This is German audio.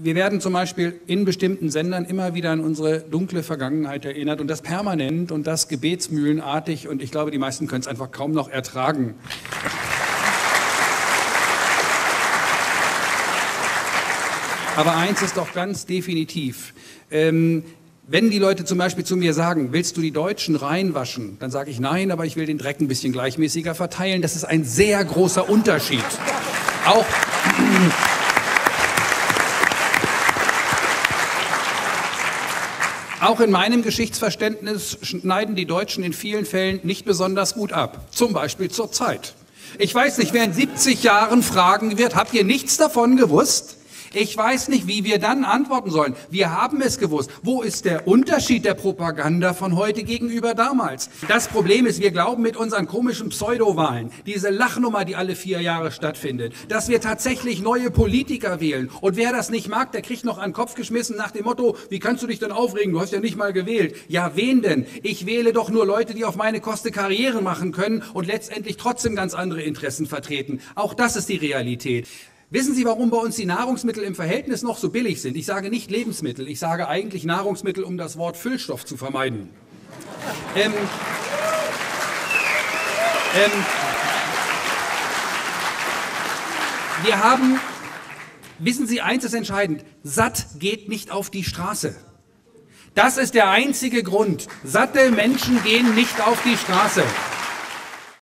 wir werden zum Beispiel in bestimmten Sendern immer wieder an unsere dunkle Vergangenheit erinnert und das permanent und das gebetsmühlenartig und ich glaube, die meisten können es einfach kaum noch ertragen. Aber eins ist doch ganz definitiv. Ähm, wenn die Leute zum Beispiel zu mir sagen, willst du die Deutschen reinwaschen, dann sage ich nein, aber ich will den Dreck ein bisschen gleichmäßiger verteilen. Das ist ein sehr großer Unterschied. Auch Auch in meinem Geschichtsverständnis schneiden die Deutschen in vielen Fällen nicht besonders gut ab. Zum Beispiel zur Zeit. Ich weiß nicht, wer in 70 Jahren fragen wird, habt ihr nichts davon gewusst? Ich weiß nicht, wie wir dann antworten sollen. Wir haben es gewusst. Wo ist der Unterschied der Propaganda von heute gegenüber damals? Das Problem ist, wir glauben mit unseren komischen Pseudowahlen, diese Lachnummer, die alle vier Jahre stattfindet, dass wir tatsächlich neue Politiker wählen. Und wer das nicht mag, der kriegt noch den Kopf geschmissen nach dem Motto, wie kannst du dich denn aufregen? Du hast ja nicht mal gewählt. Ja, wen denn? Ich wähle doch nur Leute, die auf meine Koste Karriere machen können und letztendlich trotzdem ganz andere Interessen vertreten. Auch das ist die Realität. Wissen Sie, warum bei uns die Nahrungsmittel im Verhältnis noch so billig sind? Ich sage nicht Lebensmittel, ich sage eigentlich Nahrungsmittel, um das Wort Füllstoff zu vermeiden. Ähm, ähm, wir haben, wissen Sie, eins ist entscheidend, satt geht nicht auf die Straße. Das ist der einzige Grund. Satte Menschen gehen nicht auf die Straße.